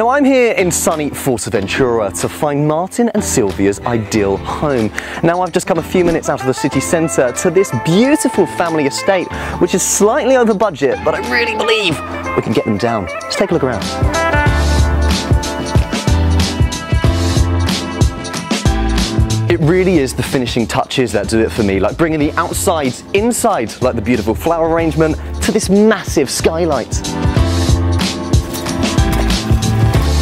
Now I'm here in sunny Fuerteventura to find Martin and Sylvia's ideal home. Now I've just come a few minutes out of the city centre to this beautiful family estate, which is slightly over budget, but I really believe we can get them down. Let's take a look around. It really is the finishing touches that do it for me, like bringing the outsides inside, like the beautiful flower arrangement, to this massive skylight.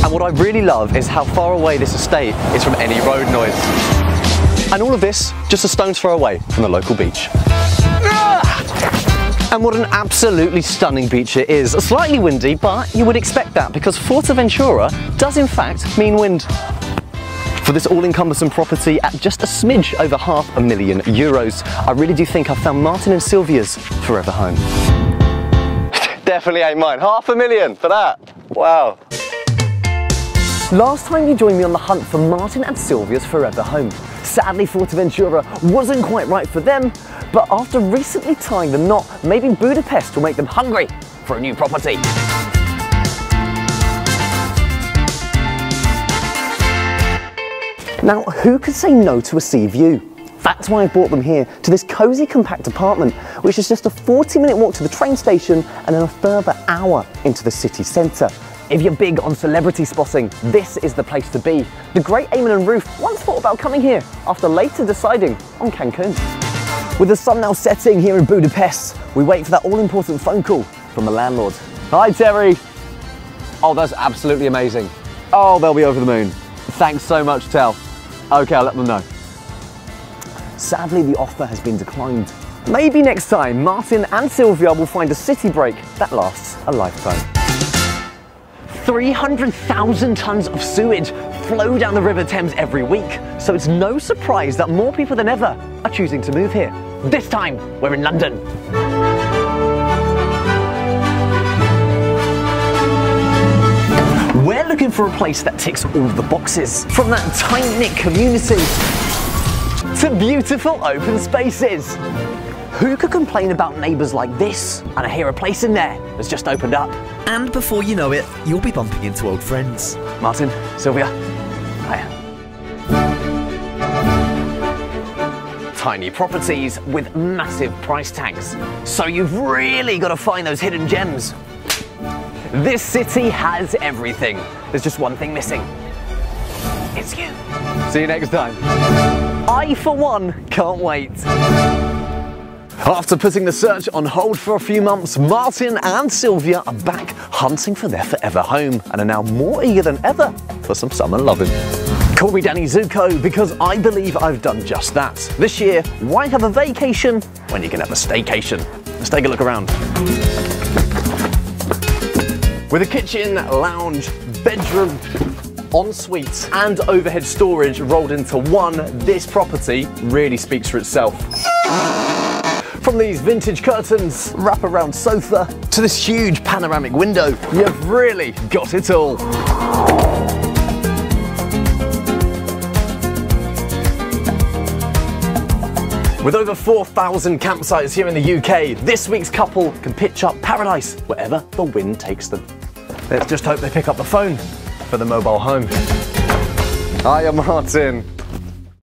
And what I really love is how far away this estate is from any road noise. And all of this just a stone's throw away from the local beach. Ah! And what an absolutely stunning beach it is. Slightly windy, but you would expect that because Fuerteventura does in fact mean wind. For this all-encompassing property at just a smidge over half a million euros, I really do think I've found Martin and Sylvia's forever home. Definitely ain't mine. Half a million for that. Wow. Last time you joined me on the hunt for Martin and Sylvia's forever home. Sadly, Fuerteventura wasn't quite right for them, but after recently tying the knot, maybe Budapest will make them hungry for a new property. Now, who could say no to a sea view? That's why I brought them here to this cosy compact apartment, which is just a 40 minute walk to the train station and then a further hour into the city centre. If you're big on celebrity spotting, this is the place to be. The great Eamonn and Ruth once thought about coming here after later deciding on Cancun. With the sun now setting here in Budapest, we wait for that all-important phone call from the landlord. Hi Terry! Oh, that's absolutely amazing. Oh, they'll be over the moon. Thanks so much, Tel. Okay, I'll let them know. Sadly, the offer has been declined. Maybe next time, Martin and Sylvia will find a city break that lasts a lifetime. 300,000 tonnes of sewage flow down the River Thames every week, so it's no surprise that more people than ever are choosing to move here. This time, we're in London. We're looking for a place that ticks all the boxes, from that tight-knit community to beautiful open spaces. Who could complain about neighbours like this? And I hear a place in there has just opened up. And before you know it, you'll be bumping into old friends. Martin, Sylvia, hiya. Tiny properties with massive price tags. So you've really got to find those hidden gems. This city has everything. There's just one thing missing. It's you. See you next time. I, for one, can't wait. After putting the search on hold for a few months, Martin and Sylvia are back hunting for their forever home and are now more eager than ever for some summer loving. Call me Danny Zuko because I believe I've done just that. This year, why have a vacation when you can have a staycation? Let's take a look around. With a kitchen, lounge, bedroom, ensuite and overhead storage rolled into one, this property really speaks for itself. From these vintage curtains, wraparound sofa, to this huge panoramic window, you've really got it all. With over 4,000 campsites here in the UK, this week's couple can pitch up paradise wherever the wind takes them. Let's just hope they pick up the phone for the mobile home. Hi, I'm Martin.